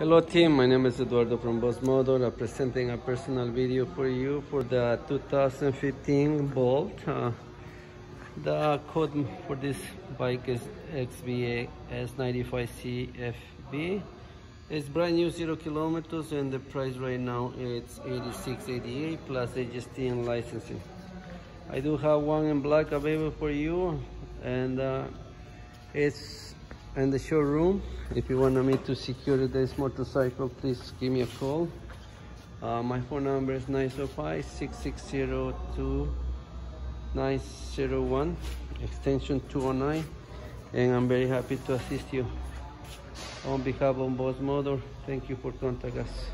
Hello Tim, my name is Eduardo from Vos Motor. I'm presenting a personal video for you for the 2015 Bolt. Uh, the code for this bike is XBA S95CFB. It's brand new, zero kilometers, and the price right now it's 86.88 plus HST and licensing. I do have one in black available for you, and uh, it's and the showroom. If you want me to secure this motorcycle please give me a call. Uh, my phone number is 905-660-2901 extension 209 and I'm very happy to assist you. On behalf of Vos Motor thank you for contacting us